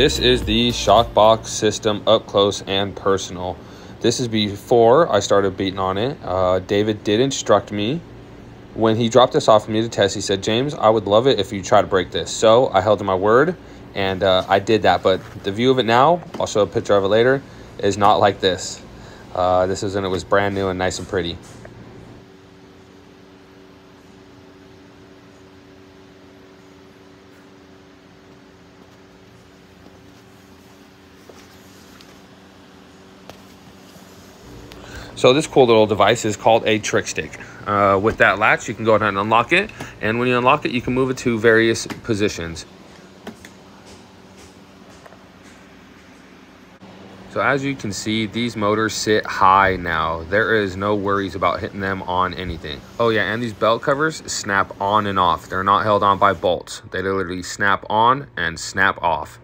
This is the Shocbox system up close and personal. This is before I started beating on it. Uh, David did instruct me. When he dropped this off for me to test, he said, James, I would love it if you try to break this. So I held to my word and uh, I did that. But the view of it now, I'll show a picture of it later, is not like this. Uh, this is when it was brand new and nice and pretty. So this cool little device is called a trick stick. Uh, with that latch, you can go ahead and unlock it. And when you unlock it, you can move it to various positions. So as you can see, these motors sit high now. There is no worries about hitting them on anything. Oh yeah, and these belt covers snap on and off. They're not held on by bolts. They literally snap on and snap off.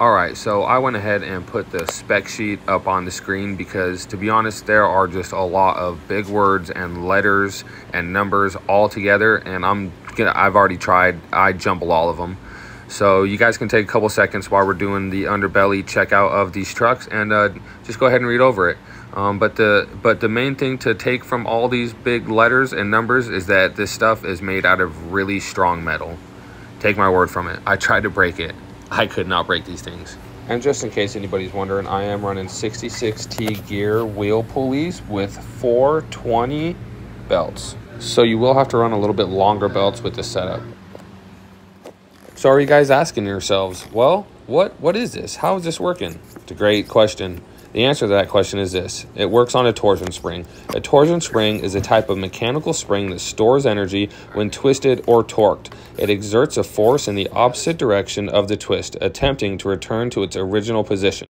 All right, so I went ahead and put the spec sheet up on the screen because to be honest, there are just a lot of big words and letters and numbers all together and I'm gonna, I've already tried, I jumble all of them. So you guys can take a couple seconds while we're doing the underbelly checkout of these trucks and uh, just go ahead and read over it. Um, but the but the main thing to take from all these big letters and numbers is that this stuff is made out of really strong metal. Take my word from it. I tried to break it. I could not break these things. And just in case anybody's wondering, I am running 66T gear wheel pulleys with 420 belts. So you will have to run a little bit longer belts with this setup. So are you guys asking yourselves, well, what what is this? How is this working? It's a great question. The answer to that question is this. It works on a torsion spring. A torsion spring is a type of mechanical spring that stores energy when twisted or torqued. It exerts a force in the opposite direction of the twist, attempting to return to its original position.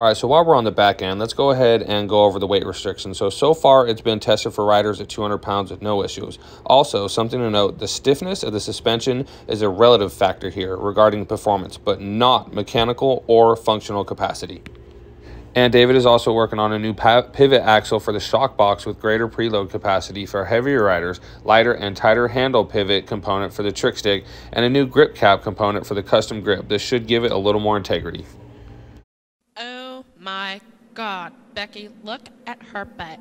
All right, so while we're on the back end, let's go ahead and go over the weight restriction. So, so far it's been tested for riders at 200 pounds with no issues. Also, something to note, the stiffness of the suspension is a relative factor here regarding performance, but not mechanical or functional capacity. And David is also working on a new pivot axle for the Shocbox with greater preload capacity for heavier riders, lighter and tighter handle pivot component for the trick stick, and a new grip cap component for the custom grip. This should give it a little more integrity. Oh my god, Becky, look at her butt.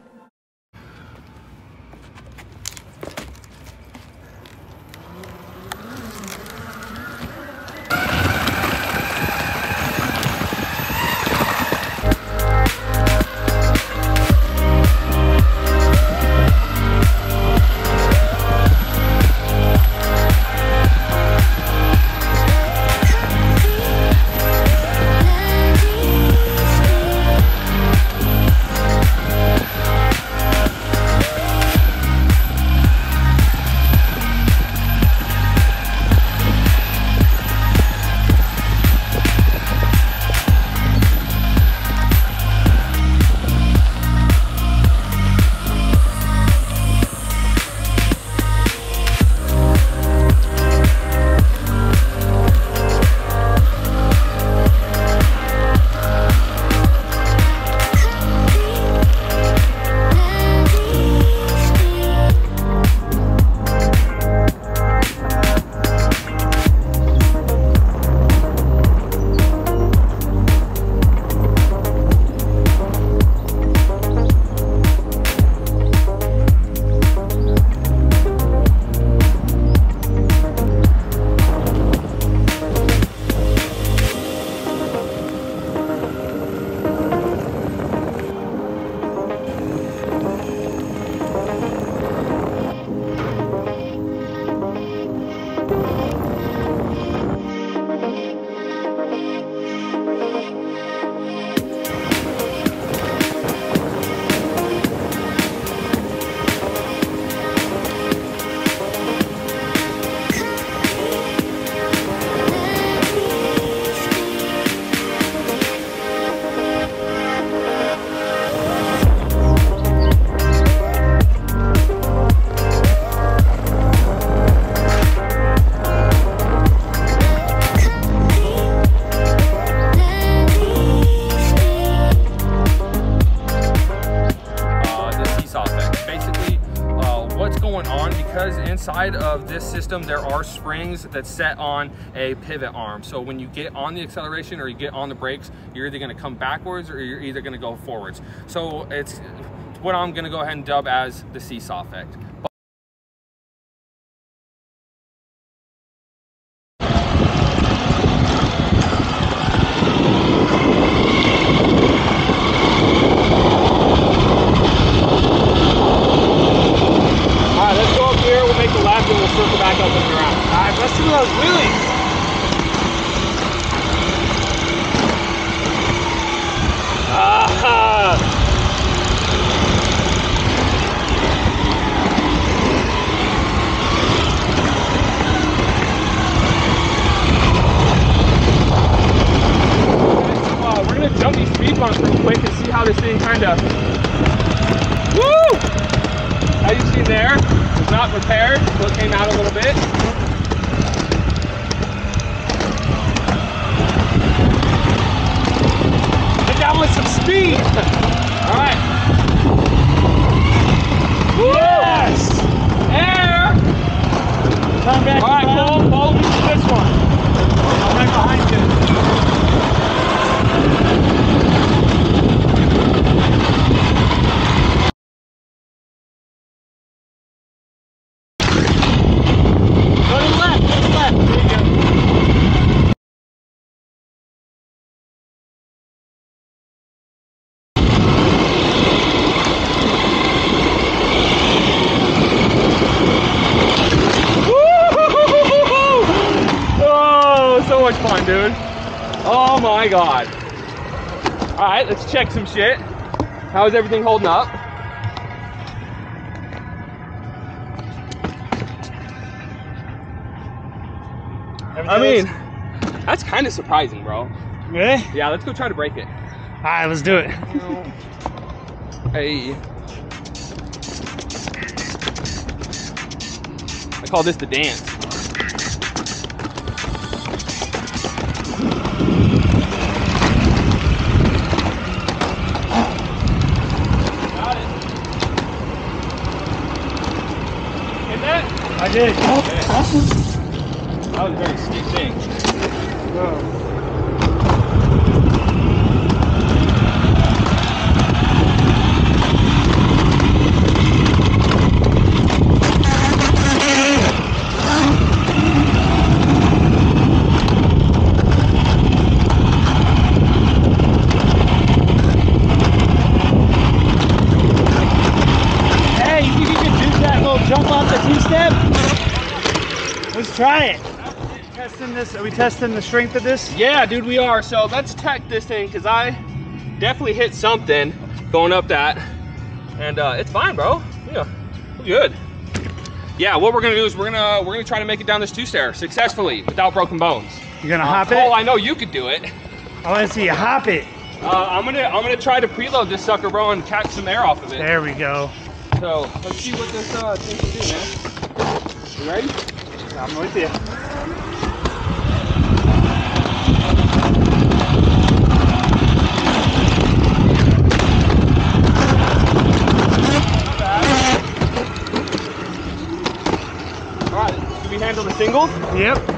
System, there are springs that set on a pivot arm. So when you get on the acceleration or you get on the brakes, you're either gonna come backwards or you're either gonna go forwards. So it's what I'm gonna go ahead and dub as the seesaw effect. All right, let's go up here. We'll make the left and we'll and around. Right, let's do those wheelies. Ah! Uh, we're gonna jump these speed bumps real quick and see how this thing kind of. Woo! As you see there, it's not repaired, so it came out a little bit. Hit that with some speed. All right. Yes. Air. Come back. All right, Paul. Follow me to this one. I'm right behind you. Go to the left, go to the left. There you go. Oh, so much fun, dude. Oh my god. All right, let's check some shit. How is everything holding up? I mean, that's kind of surprising, bro. really? Yeah, let's go try to break it. All right, let's do it. Hey. I call this the dance. That? That was very steep thing you think you can do that little jump off the two-step? Let's try it. Testing this. Are we testing the strength of this? Yeah, dude, we are. So let's tech this thing because I definitely hit something going up that, and uh, it's fine, bro. Yeah, we're good. Yeah, what we're gonna do is we're gonna we're gonna try to make it down this two stair successfully without broken bones. You're gonna Uh, hop it. I know you could do it. I want to see you hop it. Uh, I'm gonna I'm gonna try to preload this sucker, bro, and catch some air off of it. There we go. So let's see what this uh, thing can do, man. You ready? I'm with you. All right. Can we handle the singles? Yep.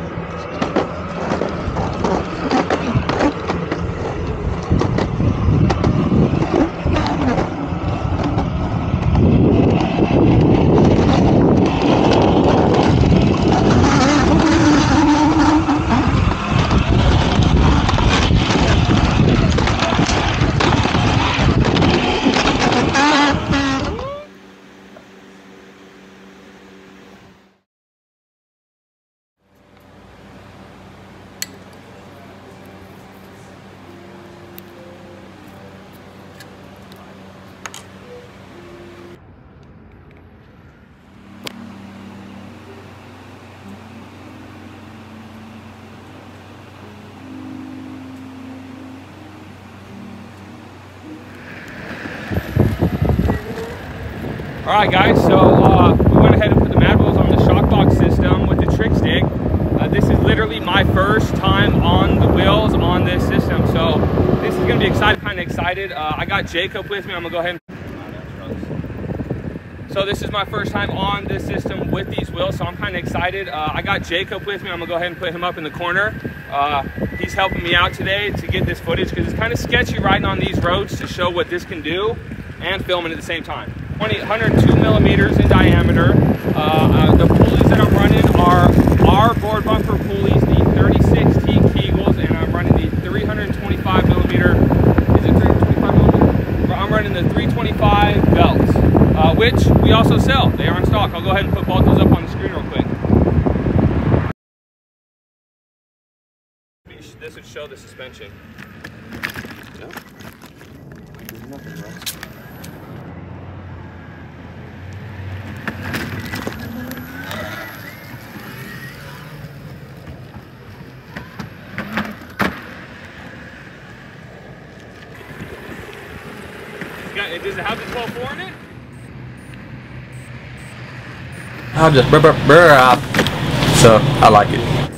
All right, guys. So uh, we went ahead and put the mad wheels on the Shocbox system with the trick stick. Uh, this is literally my first time on the wheels on this system, so this is gonna be exciting. Kind of excited. Uh, I got Jacob with me. I'm gonna go ahead and. So this is my first time on this system with these wheels, so I'm kind of excited. Uh, I got Jacob with me. I'm gonna go ahead and put him up in the corner. Uh, he's helping me out today to get this footage because it's kind of sketchy riding on these roads to show what this can do and filming at the same time. 20, 102 millimeters in diameter. Uh, uh, the pulleys that I'm running are our board bumper pulleys, the 36T Kegels, and I'm running the 325 millimeter. Is it 325 millimeter? I'm running the 325 belts, uh, which we also sell. They are in stock. I'll go ahead and put both those up on the screen real quick. This would show the suspension. Got, does it have the 12.4 in it? I'm just brr, brr, brr, up. So I like it.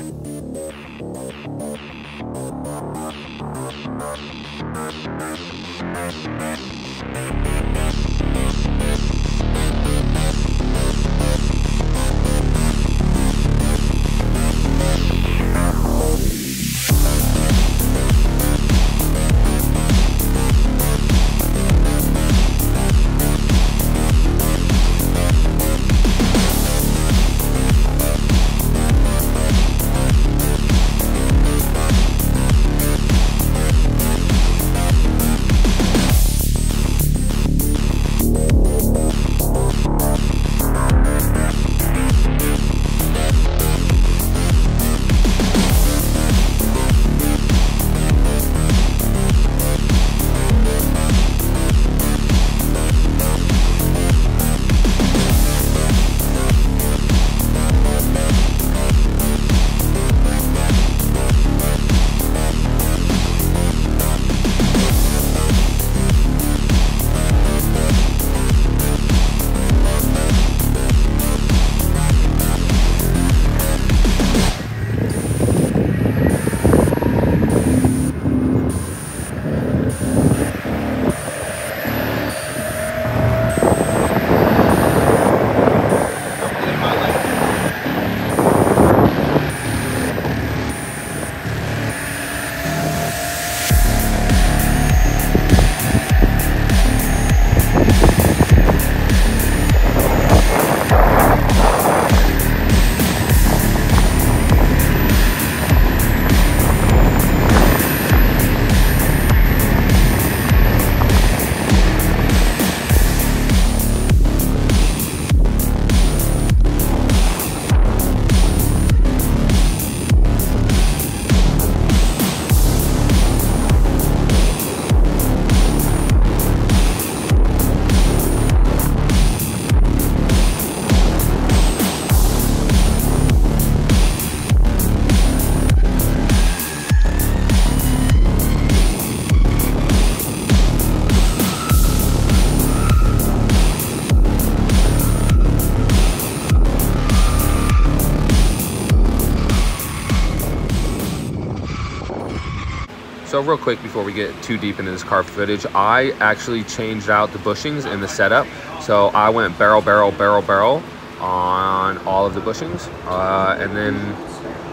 So real quick before we get too deep into this car footage, I actually changed out the bushings in the setup. So I went barrel, barrel, barrel, barrel on all of the bushings. Uh, and then,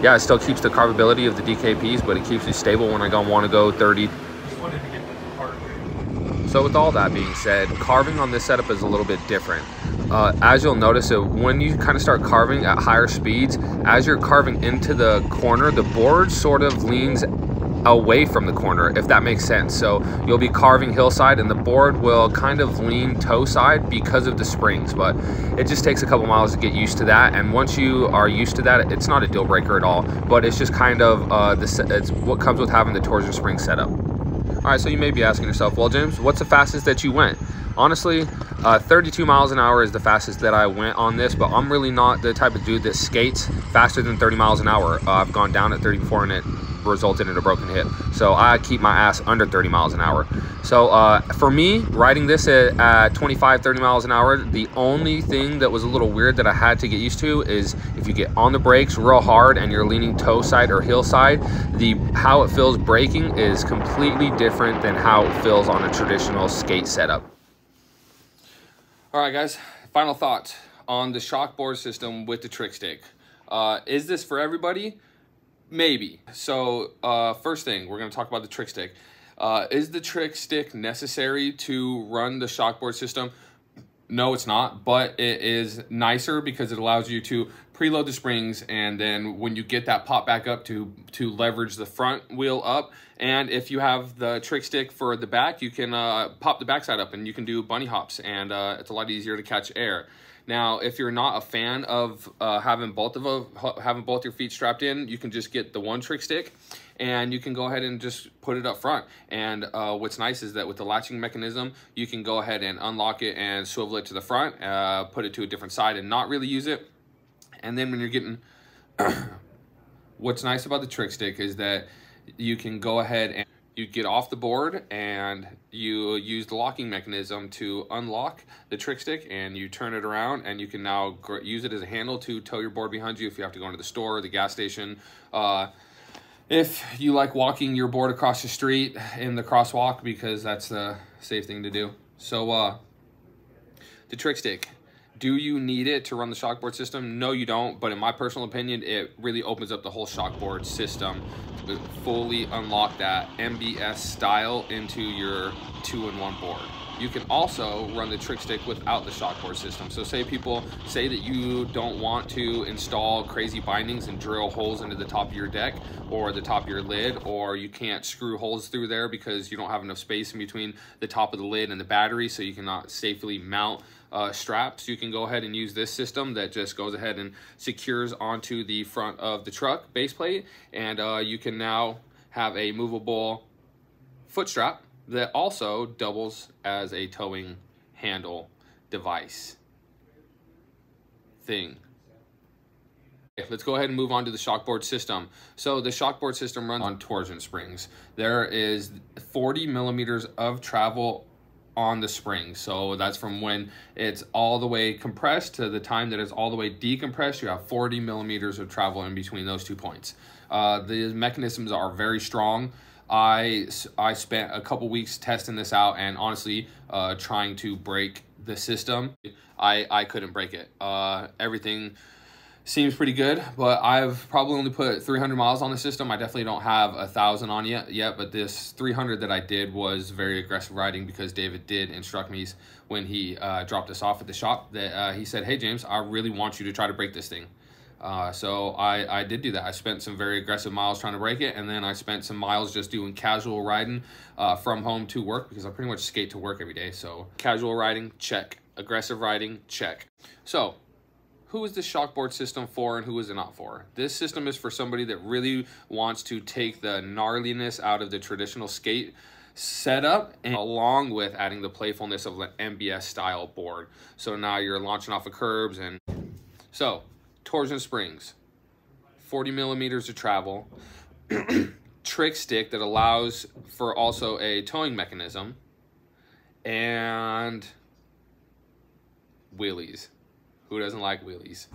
yeah, it still keeps the carvability of the DKPs, but it keeps it stable when I want to go 30. So with all that being said, carving on this setup is a little bit different. Uh, as you'll notice, it, when you kind of start carving at higher speeds, as you're carving into the corner, the board sort of leans away from the corner, if that makes sense. So you'll be carving hillside and the board will kind of lean toe side because of the springs, but it just takes a couple miles to get used to that. And once you are used to that, it's not a deal breaker at all, but it's just kind of uh, the, it's what comes with having the torsion spring setup. All right, so you may be asking yourself, well, James, what's the fastest that you went? Honestly, uh, 32 miles an hour is the fastest that I went on this, but I'm really not the type of dude that skates faster than 30 miles an hour. Uh, I've gone down at 30 before and it resulted in a broken hip. So I keep my ass under 30 miles an hour. So uh, for me, riding this at, at 25, 30 miles an hour, the only thing that was a little weird that I had to get used to is if you get on the brakes real hard and you're leaning toe side or hill side, the how it feels braking is completely different than how it feels on a traditional skate setup. All right, guys, final thought on the Shocboard system with the trick stick. Uh, is this for everybody? Maybe. So uh, first thing, we're going to talk about the trick stick. Uh, is the trick stick necessary to run the Shocboard system? No, it's not, but it is nicer because it allows you to preload the springs and then when you get that pop back up to to leverage the front wheel up and if you have the trick stick for the back you can uh, pop the backside up and you can do bunny hops and uh, it's a lot easier to catch air now if you're not a fan of uh, having both of having both your feet strapped in you can just get the one trick stick and you can go ahead and just put it up front. And uh, what's nice is that with the latching mechanism, you can go ahead and unlock it and swivel it to the front, uh, put it to a different side and not really use it. And then when you're getting, what's nice about the trick stick is that you can go ahead and you get off the board and you use the locking mechanism to unlock the trick stick and you turn it around and you can now use it as a handle to tow your board behind you if you have to go into the store or the gas station. Uh, if you like walking your board across the street in the crosswalk because that's the safe thing to do. So uh, the trick stick, do you need it to run the Shocboard system? No, you don't. But in my personal opinion, it really opens up the whole Shocboard system fully unlock that MBS style into your two-in-one board. You can also run the trick stick without the Shocboard system. So say people say that you don't want to install crazy bindings and drill holes into the top of your deck or the top of your lid, or you can't screw holes through there because you don't have enough space in between the top of the lid and the battery so you cannot safely mount uh, straps, you can go ahead and use this system that just goes ahead and secures onto the front of the truck base plate. And uh, you can now have a movable foot strap that also doubles as a towing handle device thing. Let's go ahead and move on to the Shocboard system. So the Shocboard system runs on torsion springs. There is 40 millimeters of travel on the spring. So that's from when it's all the way compressed to the time that it's all the way decompressed. You have 40 millimeters of travel in between those two points. Uh, the mechanisms are very strong. I, I spent a couple weeks testing this out and honestly uh, trying to break the system. I, I couldn't break it. Uh, everything seems pretty good, but I've probably only put 300 miles on the system. I definitely don't have a thousand on yet, yet, but this 300 that I did was very aggressive riding because David did instruct me when he uh, dropped us off at the shop that uh, he said, hey, James, I really want you to try to break this thing. Uh, so I, I did do that. I spent some very aggressive miles trying to break it, and then I spent some miles just doing casual riding uh, from home to work because I pretty much skate to work every day. So casual riding, check. Aggressive riding, check. So who is the Shocboard system for and who is it not for? This system is for somebody that really wants to take the gnarliness out of the traditional skate setup and along with adding the playfulness of an MBS style board. So now you're launching off of curbs and so torsion springs, 40 millimeters of travel, trick stick that allows for also a towing mechanism, and wheelies. Who doesn't like wheelies?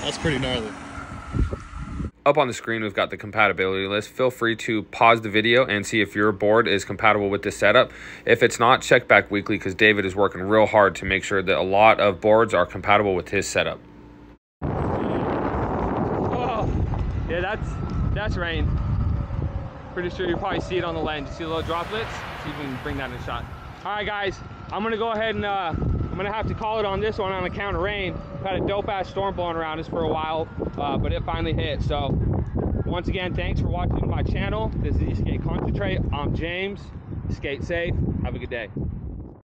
That's pretty gnarly. Up on the screen, we've got the compatibility list. Feel free to pause the video and see if your board is compatible with this setup. If it's not, check back weekly because David is working real hard to make sure that a lot of boards are compatible with his setup. Oh, yeah, that's that's rain. Pretty sure you probably see it on the lens. You see the little droplets? See if we can bring that in a shot. All right, guys, I'm gonna go ahead and uh, I'm gonna have to call it on this one on account of rain. We've had a dope ass storm blowing around us for a while, uh, but it finally hit. So once again, thanks for watching my channel. This is Skate Concentrate. I'm James. Skate safe. Have a good day.